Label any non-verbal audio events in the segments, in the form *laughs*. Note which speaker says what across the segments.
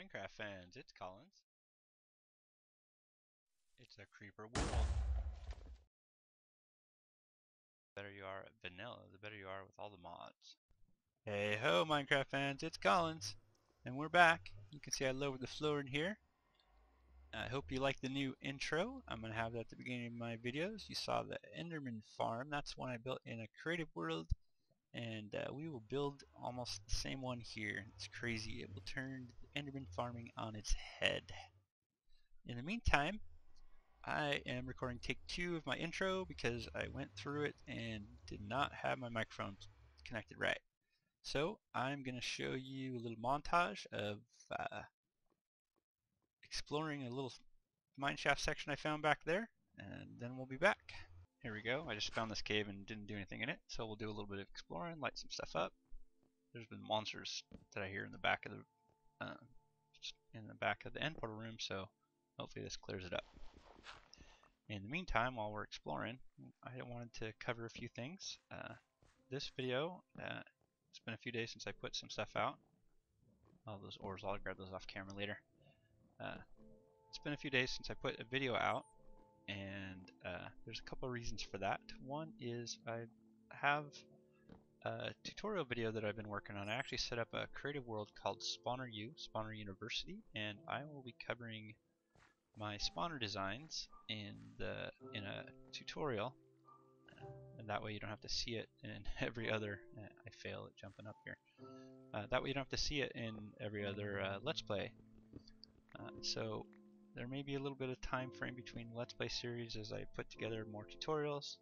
Speaker 1: Minecraft fans, it's Kollins. It's a creeper world. The better you are at vanilla, the better you are with all the mods. Hey ho Minecraft fans, it's Kollins. And we're back. You can see I lowered the floor in here. I hope you like the new intro. I'm going to have that at the beginning of my videos. You saw the Enderman farm. That's one I built in a creative world and uh, we will build almost the same one here. It's crazy. It will turn Enderman farming on its head. In the meantime, I am recording take two of my intro because I went through it and did not have my microphone connected right. So I'm going to show you a little montage of uh, exploring a little mineshaft section I found back there and then we'll be back. Here we go. I just found this cave and didn't do anything in it, so we'll do a little bit of exploring, light some stuff up. There's been monsters that I hear in the back of the uh, in the back of the end portal room, so hopefully this clears it up. In the meantime, while we're exploring, I wanted to cover a few things. Uh, this video, uh, it's been a few days since I put some stuff out. All those ores, I'll grab those off camera later. Uh, it's been a few days since I put a video out and uh, there's a couple of reasons for that. One is I have a tutorial video that I've been working on. I actually set up a creative world called Spawner U, Spawner University, and I will be covering my spawner designs in the in a tutorial, and that way you don't have to see it in *laughs* every other. Uh, I fail at jumping up here. Uh, that way you don't have to see it in every other uh, Let's Play. Uh, so there may be a little bit of time frame between Let's Play series as I put together more tutorials.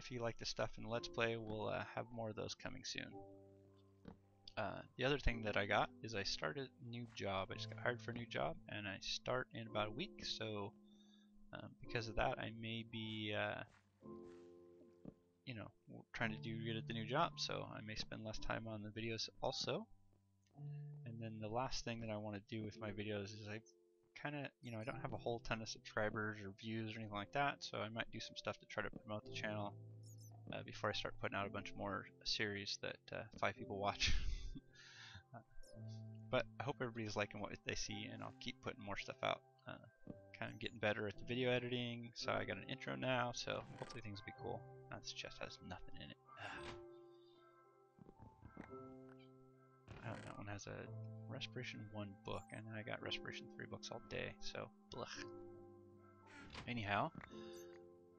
Speaker 1: Uh, if you like the stuff in Let's Play, we'll uh, have more of those coming soon. Uh, the other thing that I got is I started a new job. I just got hired for a new job and I start in about a week. So um, because of that, I may be, uh, you know, trying to do good at the new job. So I may spend less time on the videos also. And then the last thing that I want to do with my videos is I kind of, you know, I don't have a whole ton of subscribers or views or anything like that, so I might do some stuff to try to promote the channel uh, before I start putting out a bunch more series that uh, five people watch. *laughs* but I hope everybody's liking what they see, and I'll keep putting more stuff out. Uh, kind of getting better at the video editing, so I got an intro now, so hopefully things will be cool. This chest has nothing in it. *sighs* that one has a Respiration 1 book, and I got Respiration 3 books all day, so blech. Anyhow,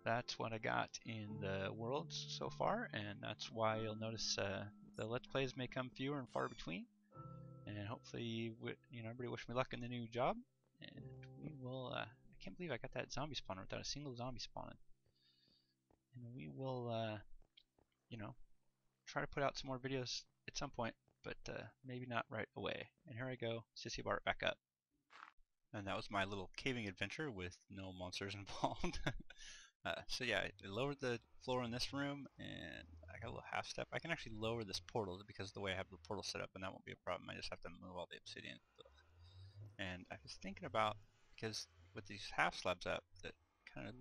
Speaker 1: that's what I got in the worlds so far, and that's why you'll notice uh, the Let's Plays may come fewer and far between. And hopefully, you know, everybody wish me luck in the new job, and we will. Uh, I can't believe I got that zombie spawner without a single zombie spawning. And we will, uh, you know, try to put out some more videos at some point but uh, maybe not right away. And here I go, Sissy Bart back up. And that was my little caving adventure with no monsters *laughs* involved. Uh, so yeah, I lowered the floor in this room, and I got a little half step. I can actually lower this portal because of the way I have the portal set up, and that won't be a problem. I just have to move all the obsidian. And I was thinking about, because with these half slabs up, that kind of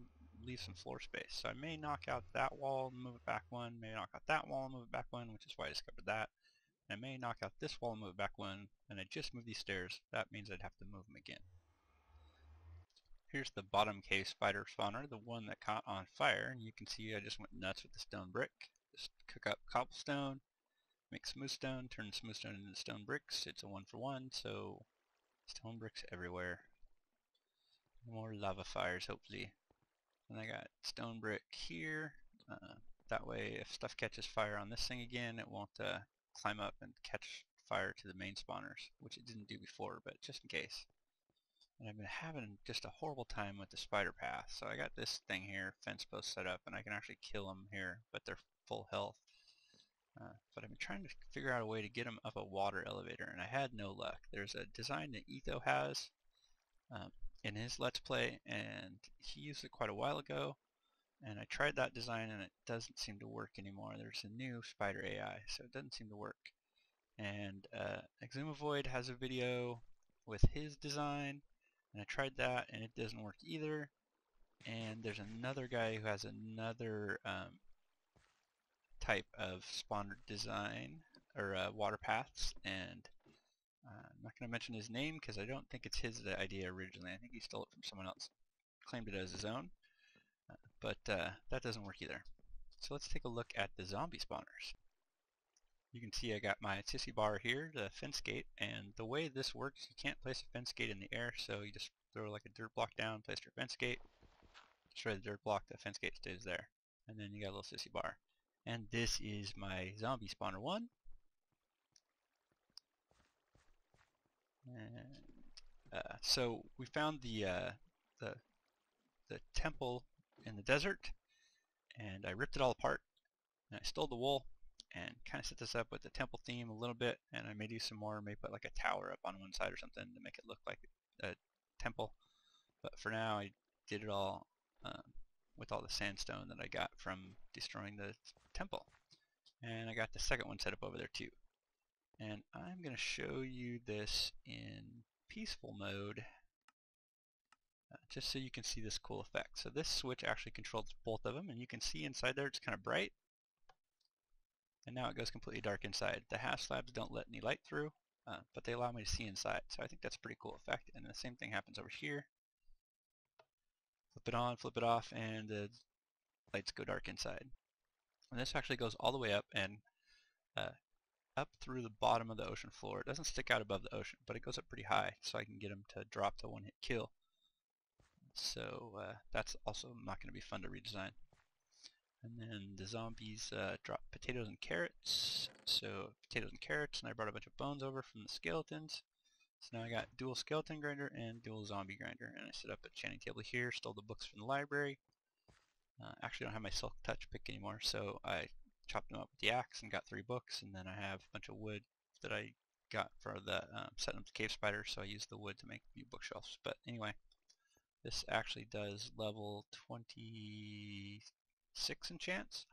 Speaker 1: leaves some floor space. So I may knock out that wall and move it back one, maybe knock out that wall and move it back one, which is why I discovered that. I may knock out this wall and move it back one, and I just moved these stairs. That means I'd have to move them again. Here's the bottom cave spider spawner, the one that caught on fire. And you can see I just went nuts with the stone brick. Just cook up cobblestone, make smooth stone, turn smooth stone into stone bricks. It's a one for one, so stone bricks everywhere. More lava fires, hopefully. And I got stone brick here. Uh, that way, if stuff catches fire on this thing again, it won't uh, climb up and catch fire to the main spawners, which it didn't do before, but just in case. And I've been having just a horrible time with the spider path. So I got this thing here, fence post set up, and I can actually kill them here, but they're full health. Uh, but I've been trying to figure out a way to get them up a water elevator, and I had no luck. There's a design that Etho has um, in his Let's Play, and he used it quite a while ago, and I tried that design and it doesn't seem to work anymore. There's a new spider AI, so it doesn't seem to work. And uh, Xisumavoid has a video with his design, and I tried that and it doesn't work either. And there's another guy who has another um, type of spawner design, or uh, water paths, and uh, I'm not going to mention his name because I don't think it's his idea originally. I think he stole it from someone else, claimed it as his own, uh, but uh, that doesn't work either. So let's take a look at the zombie spawners. You can see I got my sissy bar here, the fence gate, and the way this works, you can't place a fence gate in the air, so you just throw like a dirt block down, place your fence gate, destroy the dirt block, the fence gate stays there. And then you got a little sissy bar. And this is my zombie spawner one. And, uh, so we found the uh, the the temple in the desert, and I ripped it all apart, and I stole the wool, and kind of set this up with the temple theme a little bit, and I may do some more, may put like a tower up on one side or something to make it look like a temple. But for now, I did it all um, with all the sandstone that I got from destroying the temple. And I got the second one set up over there too. And I'm going to show you this in peaceful mode uh, just so you can see this cool effect. So this switch actually controls both of them and you can see inside there it's kind of bright and now it goes completely dark inside. The half slabs don't let any light through uh, but they allow me to see inside so I think that's a pretty cool effect and the same thing happens over here. Flip it on, flip it off and the lights go dark inside. And this actually goes all the way up and uh, up through the bottom of the ocean floor. It doesn't stick out above the ocean, but it goes up pretty high, so I can get them to drop the one-hit kill. So uh, that's also not going to be fun to redesign. And then the zombies uh, drop potatoes and carrots. So potatoes and carrots, and I brought a bunch of bones over from the skeletons. So now I got dual skeleton grinder and dual zombie grinder. And I set up a chanting table here, stole the books from the library. Uh, actually don't have my silk touch pick anymore, so I chopped them up with the axe and got three books, and then I have a bunch of wood that I got for the um, setting up the cave spider, so I used the wood to make new bookshelves. But anyway, this actually does level 26 enchants,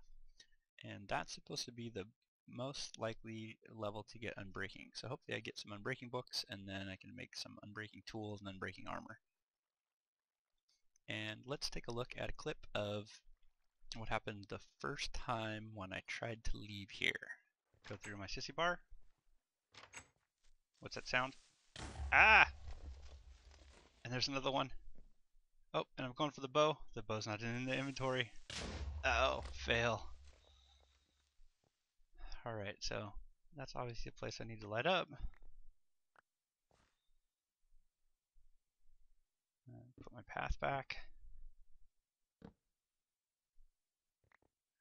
Speaker 1: and that's supposed to be the most likely level to get unbreaking. So hopefully I get some unbreaking books, and then I can make some unbreaking tools and unbreaking armor. And let's take a look at a clip of what happened the first time when I tried to leave here. Go through my sissy bar. What's that sound? Ah! And there's another one. Oh, and I'm going for the bow. The bow's not in the inventory. Oh, fail. Alright, so that's obviously a place I need to light up. Put my path back.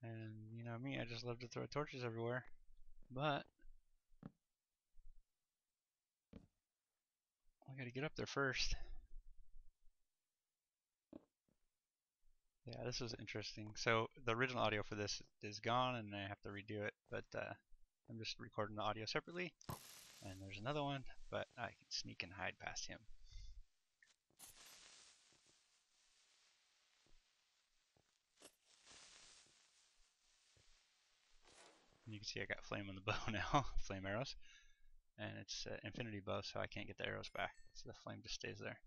Speaker 1: And you know me, I just love to throw torches everywhere. But I gotta get up there first. Yeah, this was interesting. So the original audio for this is gone and I have to redo it, but uh, I'm just recording the audio separately. And there's another one, but I can sneak and hide past him. You can see I got flame on the *laughs* bow now, flame arrows. And it's uh, infinity bow, so I can't get the arrows back. So the flame just stays there.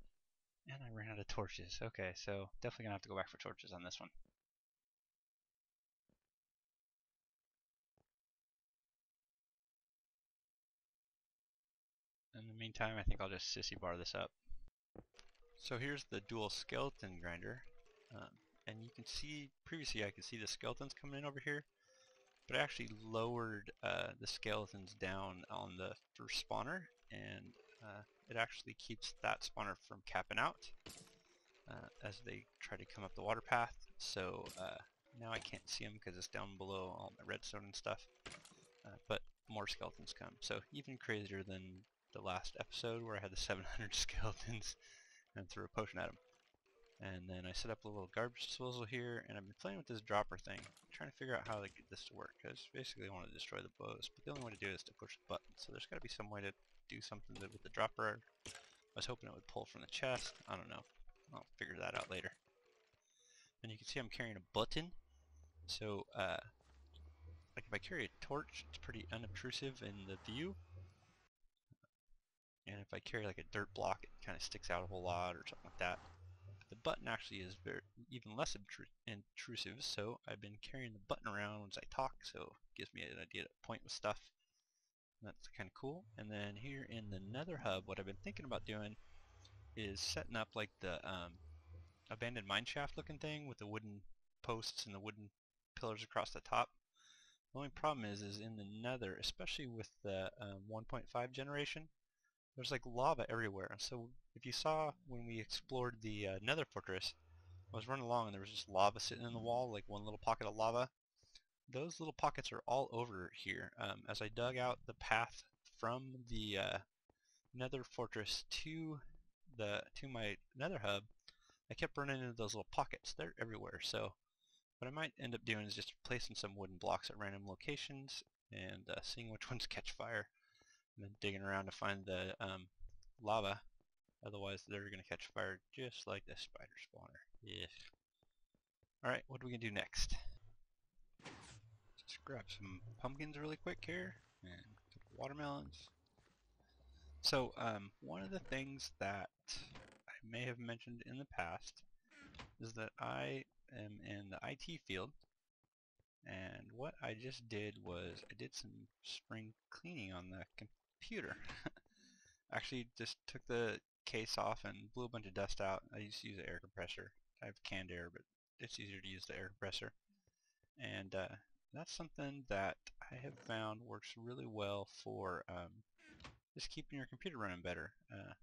Speaker 1: And I ran out of torches. Okay, so definitely gonna have to go back for torches on this one. In the meantime, I think I'll just sissy bar this up. So here's the dual skeleton grinder. Um, and you can see, previously I could see the skeletons coming in over here but I actually lowered uh, the skeletons down on the first spawner and uh, it actually keeps that spawner from capping out uh, as they try to come up the water path. So uh, now I can't see them because it's down below all my redstone and stuff uh, but more skeletons come. So even crazier than the last episode where I had the *laughs* 700 skeletons and threw a potion at them and then I set up a little garbage disposal here, and I've been playing with this dropper thing, trying to figure out how to get this to work, because basically I want to destroy the bows, but the only way to do it is to push the button, so there's got to be some way to do something with the dropper. I was hoping it would pull from the chest, I don't know, I'll figure that out later. And you can see I'm carrying a button, so uh, like if I carry a torch, it's pretty unobtrusive in the view, and if I carry like a dirt block, it kind of sticks out a whole lot or something like that. The button actually is very even less intrusive, so I've been carrying the button around once I talk, so it gives me an idea to point with stuff. That's kind of cool. And then here in the Nether Hub, what I've been thinking about doing is setting up like the um, abandoned mineshaft looking thing with the wooden posts and the wooden pillars across the top. The only problem is, is in the Nether, especially with the um, 1.5 generation, there's like lava everywhere. So if you saw when we explored the uh, Nether Fortress, I was running along and there was just lava sitting in the wall, like one little pocket of lava. Those little pockets are all over here. Um, as I dug out the path from the uh, Nether Fortress to the to my Nether hub, I kept running into those little pockets. They're everywhere. So what I might end up doing is just placing some wooden blocks at random locations and uh, seeing which *laughs* ones catch fire, and then digging around to find the um, lava. Otherwise, they're going to catch fire just like the spider spawner. Yeah. Alright, what are we going to do next? Just grab some pumpkins really quick here, and watermelons. So, um, one of the things that I may have mentioned in the past is that I am in the IT field, and what I just did was I did some spring cleaning on the computer. *laughs* Actually, just took the case off and blew a bunch of dust out. I used to use an air compressor. I have canned air, but it's easier to use the air compressor. And uh, that's something that I have found works really well for um, just keeping your computer running better.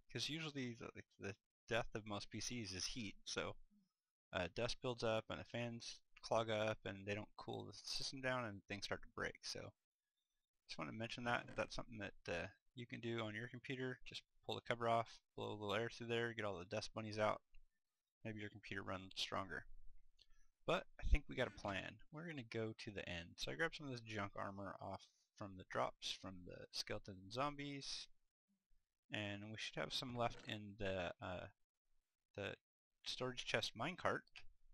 Speaker 1: Because uh, usually the, the death of most PCs is heat, so uh, dust builds up and the fans clog up and they don't cool the system down and things start to break. So just want to mention that. That's something that uh, you can do on your computer. Just pull the cover off, blow a little air through there, get all the dust bunnies out. Maybe your computer runs stronger. But I think we got a plan. We're going to go to the end. So I grabbed some of this junk armor off from the drops from the skeleton and zombies. And we should have some left in the uh, the storage chest minecart.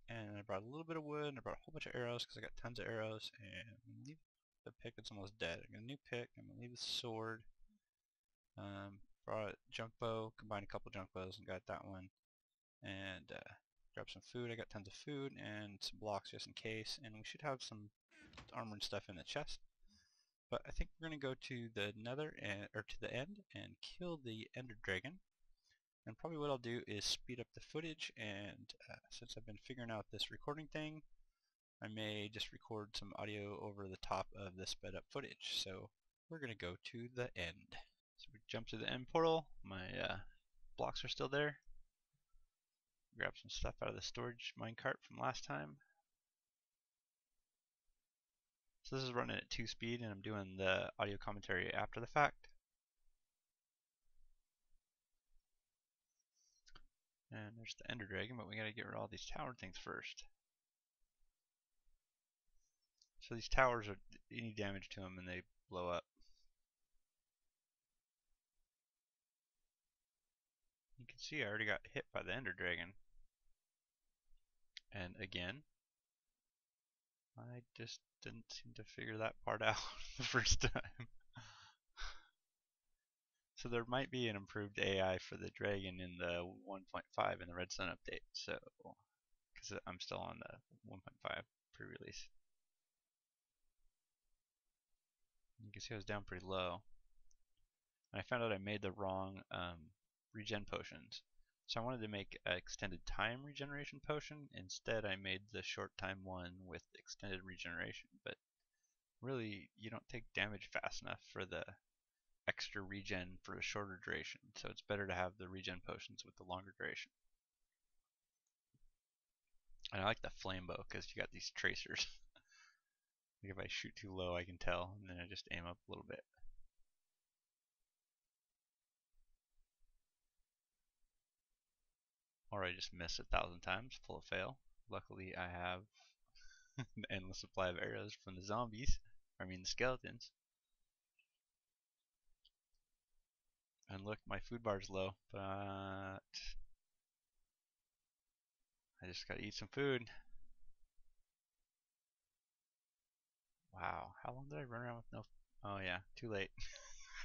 Speaker 1: And I brought a little bit of wood and I brought a whole bunch of arrows because I got tons of arrows. And the pick, it's almost dead. I got a new pick. I'm going to leave the sword. Um, brought a junk bow, combined a couple junk bows and got that one. And uh, grab some food. I got tons of food and some blocks just in case. And we should have some armor and stuff in the chest. But I think we're going to go to the nether and, or to the end and kill the ender dragon. And probably what I'll do is speed up the footage and uh, since I've been figuring out this recording thing, I may just record some audio over the top of the sped up footage. So we're going to go to the end. So we jump to the end portal. My uh, blocks are still there. Grab some stuff out of the storage minecart from last time. So this is running at 2 speed and I'm doing the audio commentary after the fact. And there's the Ender Dragon, but we gotta get rid of all these tower things first. So these towers are any damage to them and they blow up. You can see I already got hit by the Ender Dragon. And again, I just didn't seem to figure that part *laughs* out the first time. *laughs* so there might be an improved AI for the dragon in the 1.5 in the Redstone update. So, because I'm still on the 1.5 pre-release. You can see I was down pretty low. And I found out I made the wrong um, regen potions. So I wanted to make an extended time regeneration potion. Instead, I made the short time one with extended regeneration. But really, you don't take damage fast enough for the extra regen for a shorter duration. So it's better to have the regen potions with the longer duration. And I like the flame bow because you got these tracers. *laughs* like if I shoot too low, I can tell, and then I just aim up a little bit. Or I just miss a thousand times, full of fail. Luckily, I have *laughs* an endless supply of arrows from the zombies, I mean the skeletons. And look, my food bar's low, but I just gotta eat some food. Wow, how long did I run around with no... Oh yeah, too late. *laughs*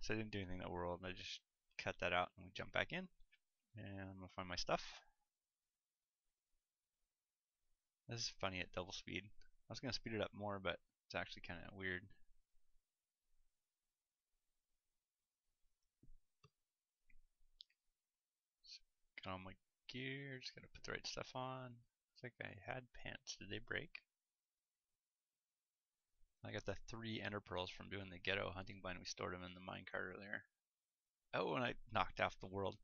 Speaker 1: so I didn't do anything in that world, I just cut that out and we jump back in. And I'm gonna find my stuff. This is funny at double speed. I was gonna speed it up more, but it's actually kind of weird. Got all my gear, just gotta put the right stuff on. Looks like I had pants. Did they break? I got the three ender pearls from doing the ghetto hunting blind. We stored them in the minecart earlier. Oh, and I knocked off the world.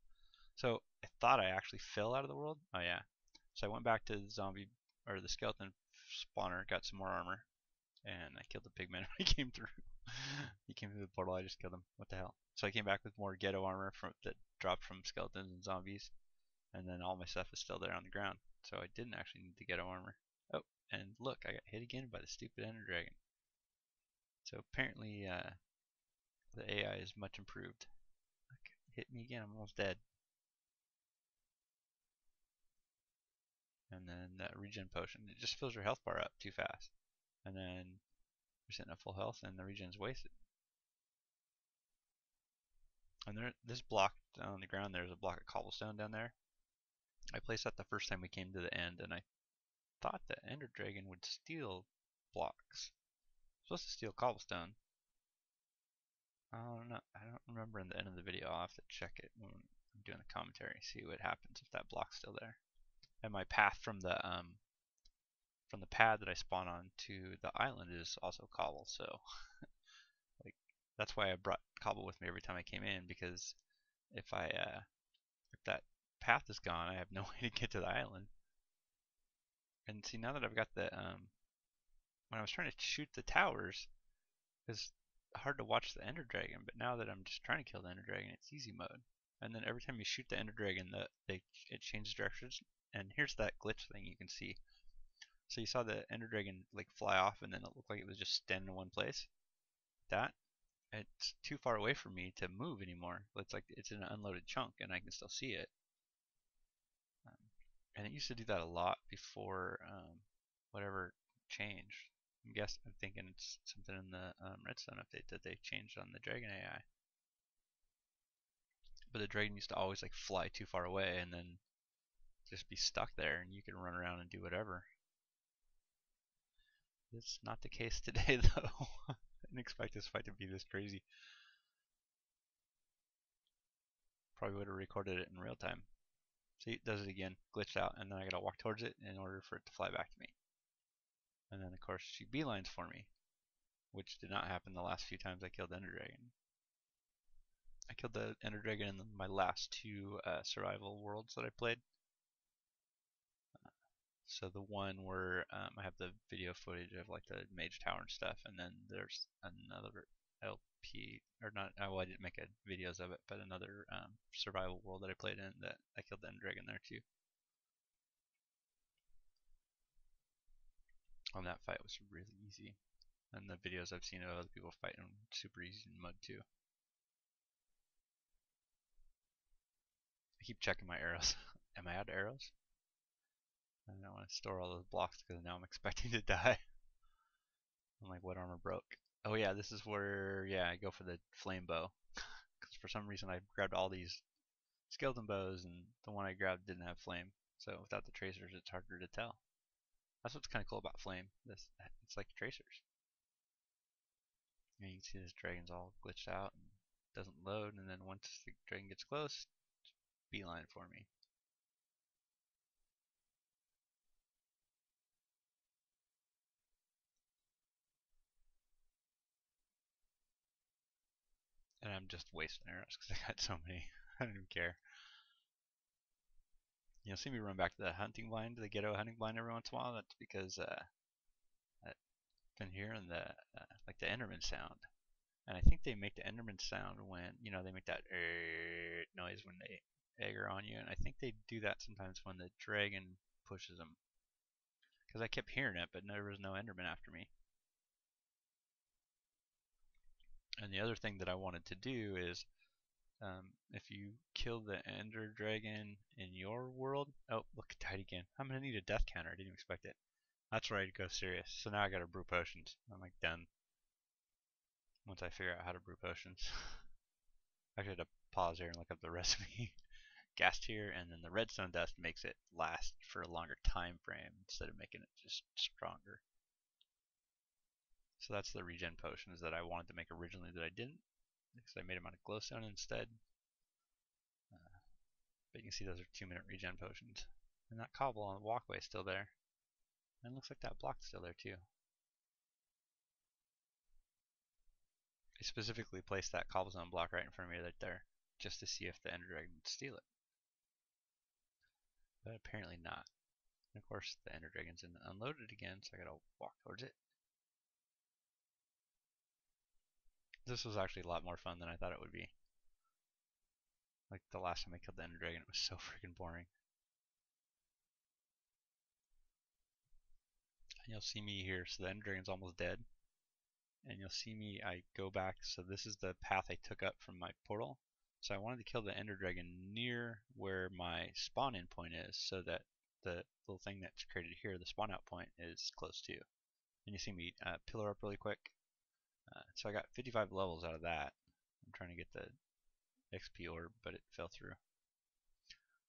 Speaker 1: So I thought I actually fell out of the world. Oh yeah. So I went back to the zombie or the skeleton spawner, got some more armor, and I killed the pigman *laughs* when he came through. he came through the portal. I just killed him. What the hell? So I came back with more ghetto armor from that dropped from skeletons and zombies, and then all my stuff is still there on the ground. So I didn't actually need the ghetto armor. Oh, and look, I got hit again by the stupid ender dragon. So apparently, uh, the AI is much improved. Hit me again. I'm almost dead. And then that regen potion, it just fills your health bar up too fast. And then you're sitting at full health and the regen's wasted. And there, this block on the ground, there's a block of cobblestone down there. I placed that the first time we came to the end, and I thought that Ender Dragon would steal blocks. supposed to steal cobblestone. I don't know. I don't remember in the end of the video. I'll have to check it when I'm doing the commentary, see what happens if that block's still there. And my path from the um from the pad that I spawn on to the island is also cobble, so *laughs* like that's why I brought cobble with me every time I came in because if I uh, if that path is gone, I have no *laughs* way to get to the island. And see now that I've got the um when I was trying to shoot the towers, it's hard to watch the Ender Dragon, but now that I'm just trying to kill the Ender Dragon, it's easy mode. And then every time you shoot the Ender Dragon, the they it changes directions. And here's that glitch thing you can see. So you saw the Ender Dragon like fly off, and then it looked like it was just standing in one place. That it's too far away from me to move anymore. It's like it's in an unloaded chunk, and I can still see it. Um, and it used to do that a lot before um, whatever changed. I'm guessing, I'm thinking it's something in the um, Redstone update that they changed on the Dragon AI. But the Dragon used to always like fly too far away and then just be stuck there, and you can run around and do whatever. It's not the case *laughs* today, though. I didn't expect this fight to be this crazy. Probably would have recorded it in real time. See, it does it again, glitched out, and then I gotta walk towards it in order for it to fly back to me. And then, of course, she beelines for me, which did not happen the last few times I killed Ender Dragon. I killed the Ender Dragon in my last two uh, survival worlds that I played. So the one where um, I have the video footage of like the mage tower and stuff, and then there's another LP or not. Oh, well, I didn't make a videos of it, but another um, survival world that I played in that I killed the Ender Dragon there too. On that fight was really easy, and the videos I've seen of other people fighting super easy in mud too. I keep checking my arrows. *laughs* Am I out of arrows? I don't want to store all those blocks because now I'm *laughs* expecting to die. I'm like, what armor broke? Oh yeah, this is where, yeah, I go for the flame bow. *laughs* Because for some reason I grabbed all these skeleton bows and the one I grabbed didn't have flame. So without the tracers, it's harder to tell. That's what's kind of cool about flame. This It's like tracers. And you can see this dragon's all glitched out and doesn't load. And then once the dragon gets close, beeline for me. And I'm just wasting arrows because *laughs* I got so many. I don't even care. You'll see me run back to the hunting blind, the ghetto hunting blind every once in a while. That's because uh, I've been hearing the uh, like the Enderman sound, and I think they make the Enderman sound when you know they make that *laughs* noise when they egg on you, and I think they do that sometimes when the dragon pushes them. Because I kept hearing it, but there was no Enderman after me. And the other thing that I wanted to do is um, if you kill the Ender Dragon in your world, oh look, it died again. I'm gonna need a death counter. I didn't expect it. That's where I'd go serious. So now I gotta brew potions. I'm like done. Once I figure out how to brew potions. *laughs* I should have pause here and look up the *laughs* recipe. Ghast tear, and then the redstone dust makes it last for a longer time frame instead of making it just stronger. So that's the regen potions that I wanted to make originally that I didn't because I made them out of glowstone instead. Uh, But you can see those are two minute regen potions. And that cobble on the walkway is still there. And it looks like that block's still there too. I specifically placed that cobblestone block right in front of me right there, just to see if the Ender Dragon would steal it. But apparently not. And of course, the Ender Dragon's in unloaded again, so I gotta walk towards it. This was actually a lot more fun than I thought it would be. Like the last time I killed the Ender Dragon, it was so *laughs* freaking boring. And you'll see me here, so the Ender Dragon's almost dead. And you'll see me, I go back, so this is the path I took up from my portal. So I wanted to kill the Ender Dragon near where my spawn in point is, so that the little thing that's created here, the spawn out point, is close to. And you see me uh, pillar up really quick. Uh, so I got 55 levels out of that. I'm trying to get the XP orb, but it fell through.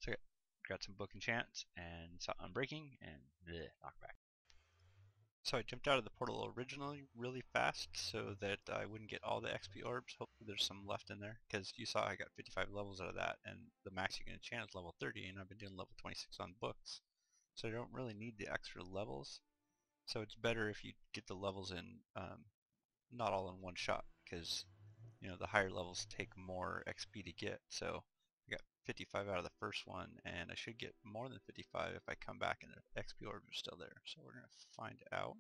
Speaker 1: So I got, got some book enchants and saw unbreaking and bleh, knockback. So I jumped out of the portal originally really fast so that I wouldn't get all the XP orbs. Hopefully there's some left in there because you saw I got 55 levels out of that and the max you can enchant is level 30 and I've been doing level 26 on books. So I don't really need the extra levels. So it's better if you get the levels in um, not all in one shot because you know the higher levels take more XP to get. So I got 55 out of the first one, and I should get more than 55 if I come back and the XP orbs are still there. So we're gonna find out.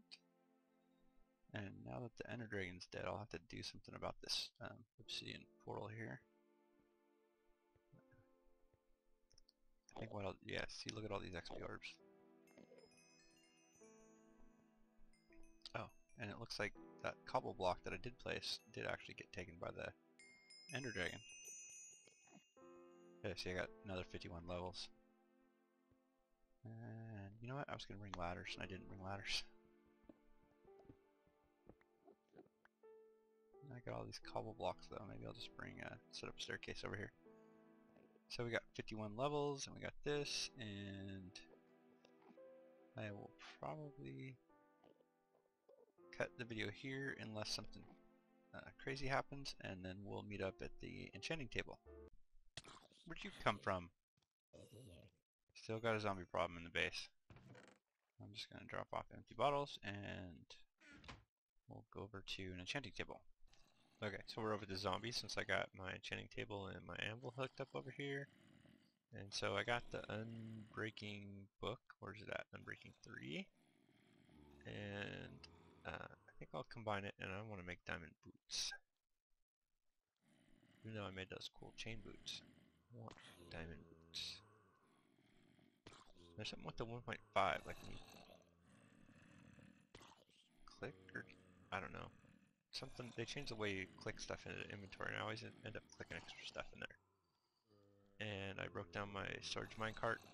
Speaker 1: And now that the Ender Dragon's dead, I'll have to do something about this um, obsidian portal here. I think what I'll, yeah, see, look at all these XP orbs. And it looks like that cobble block that I did place did actually get taken by the Ender Dragon. Okay, see I got another 51 levels. And you know what? I was going to bring ladders and I didn't bring ladders. I got all these cobble blocks though. Maybe I'll just bring a set up staircase over here. So we got 51 levels and we got this and I will probably cut the video here unless something uh, crazy happens, and then we'll meet up at the enchanting table. Where'd you come from? Still got a zombie problem in the base. I'm just going to drop off empty bottles, and we'll go over to an enchanting table. Okay, so we're over the zombies since I got my enchanting table and my anvil hooked up over here. And so I got the Unbreaking book. Where's it at? Unbreaking 3. And uh, I think I'll combine it and I want to make diamond boots. Even though I made those cool chain boots. I want diamond boots. There's something with the 1.5, like click or I don't know. Something they changed the way you click stuff in the inventory and I always end up clicking extra stuff in there. And I broke down my storage minecart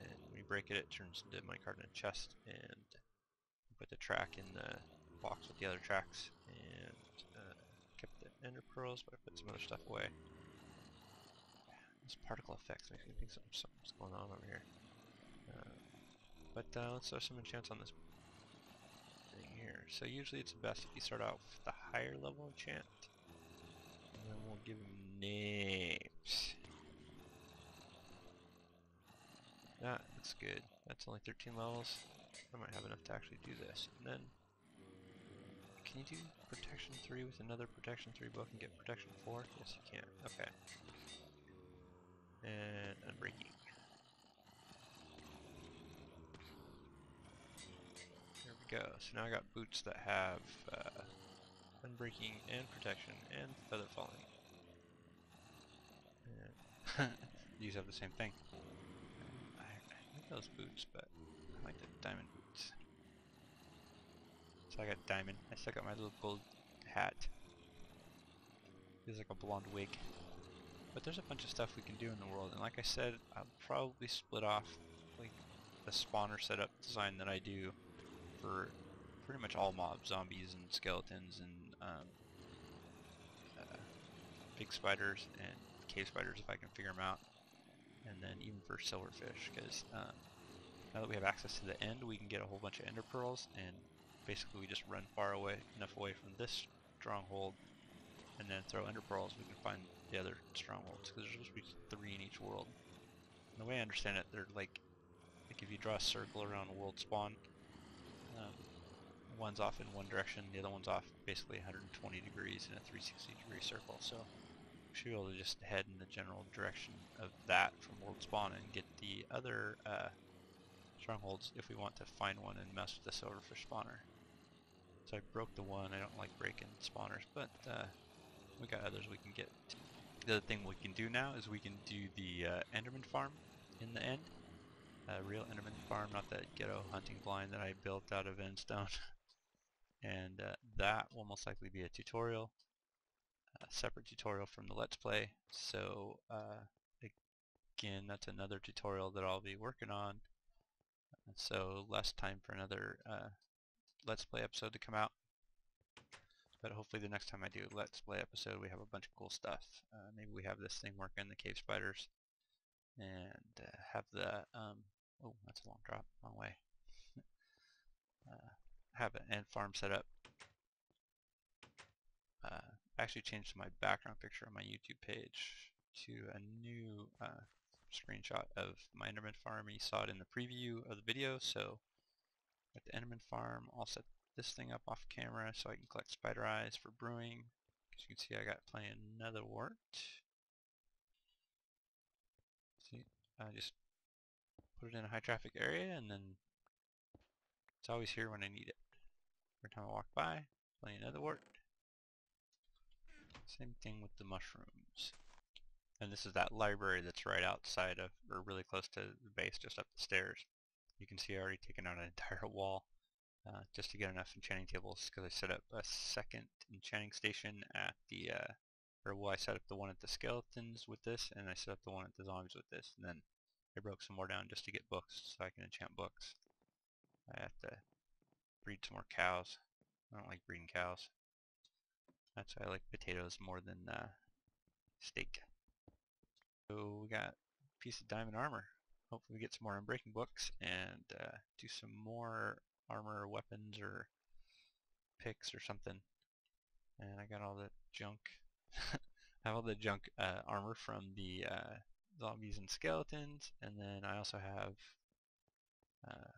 Speaker 1: and when you break it it turns into minecart in a chest and put the track in the box with the other tracks and uh, kept the ender pearls, but I put some other stuff away. This particle effects makes me think something, something's going on over here. Uh, but uh, let's throw some enchants on this thing here. So usually it's best if you start out with the higher level enchant. And then we'll give them names. That looks good. That's only 13 levels. I might have enough to actually do this. And then, can you do protection 3 with another protection 3 book and get protection 4? Yes, you can. Okay. And unbreaking. There we go. So now I got boots that have uh, unbreaking and protection and feather falling. *laughs* These have the same thing. I, I like those boots, but I like the diamond boots. So I got diamond. I still got my little gold hat. Feels like a blonde wig. But there's a bunch of stuff we can do in the world, and like I said, I'll probably split off like the spawner setup design that I do for pretty much all mobs, zombies and skeletons and um, uh, big spiders and cave spiders if I can figure them out, and then even for silverfish, because um, now that we have access to the end, we can get a whole bunch of ender pearls, and basically we just run far away, enough away from this stronghold, and then throw ender pearls, we can find the other strongholds, because there's supposed to be three in each world. the way I understand it, they're like, like if you draw a circle around a world spawn, um, one's off in one direction, the other one's off basically 120 degrees in a 360 degree circle. So we should be able to just head in the general direction of that from world spawn and get the other uh, strongholds if we want to find one and mess with the silverfish spawner. So I broke the one, I don't like breaking spawners, but uh, we got others we can get. The other thing we can do now is we can do the uh, Enderman farm in the end. A real Enderman farm, not that ghetto hunting blind that I built out of endstone. *laughs* and uh, that will most likely be a tutorial, a separate tutorial from the Let's Play. So uh, again, that's another tutorial that I'll be working on. So less time for another uh, Let's Play episode to come out. But hopefully the next time I do Let's Play episode we have a bunch of cool stuff. Uh, maybe we have this thing working, in the cave spiders, and uh, have the, um, oh that's a long drop, long way. *laughs* uh, have an ant farm set up. Uh, I actually changed my background picture on my YouTube page to a new uh, screenshot of my Enderman farm. You saw it in the preview of the video, so at the Enderman farm, I'll set this thing up off camera so I can collect spider eyes for brewing. As you can see, I got plenty of nether wart. See, I just put it in a high traffic area and then it's always here when I need it. Every time I walk by, plenty another wart. Same thing with the mushrooms. And this is that library that's right outside of, or really close to the base, just up the stairs. You can see I already taken out an entire *laughs* wall uh, just to get enough enchanting tables because I set up a second enchanting station at the, uh, or well I set up the one at the skeletons with this and I set up the one at the zombies with this and then I broke some more down just to get books so I can enchant books. I have to breed some more cows. I don't like breeding cows. That's why I like potatoes more than uh, steak. So we got a piece of diamond armor. Hopefully we get some more unbreaking books and uh, do some more armor or weapons or picks or something. And I got all the junk. *laughs* I have all the junk uh, armor from the uh, zombies and skeletons, and then I also have uh,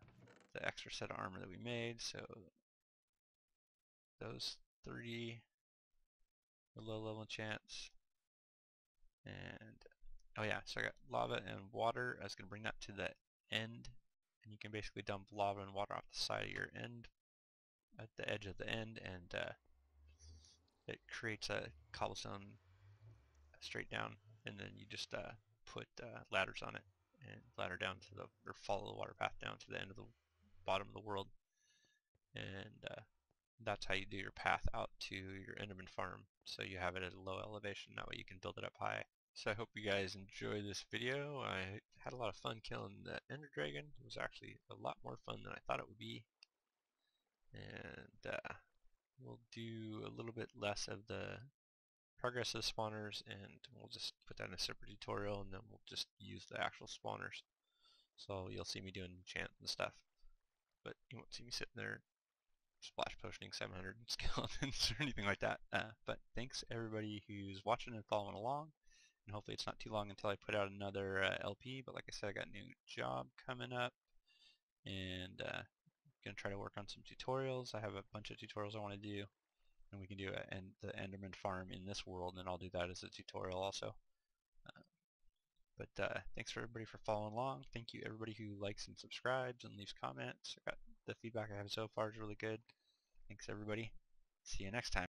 Speaker 1: the extra set of armor that we made. So those three low level enchants, and oh yeah, so I got lava and water. I was gonna bring that to the end and you can basically dump lava and water off the side of your end at the edge of the end and uh, it creates a cobblestone straight down and then you just uh, put uh, ladders on it and ladder down to the or follow the water path down to the end of the bottom of the world and uh, that's how you do your path out to your Enderman farm so you have it at a low elevation that way you can build it up high so I hope you guys enjoyed this video. I had a lot of fun killing the Ender Dragon. It was actually a lot more fun than I thought it would be. And uh, we'll do a little bit less of the progress of the spawners and we'll just put that in a separate tutorial and then we'll just use the actual spawners. So you'll see me doing chant and stuff. But you won't see me sitting there splash potioning 700 *laughs* skeletons or anything like that. Uh, but thanks everybody who's watching and following along and hopefully it's not too long until I put out another uh, LP. But like I said, I got a new job coming up, and uh, gonna try to work on some tutorials. I have a bunch of tutorials I want to do, and we can do and the Enderman farm in this world, and I'll do that as a tutorial also. Uh, but uh, thanks for everybody for following along. Thank you everybody who likes and subscribes and leaves comments. the feedback I have so far is really good. Thanks everybody. See you next time.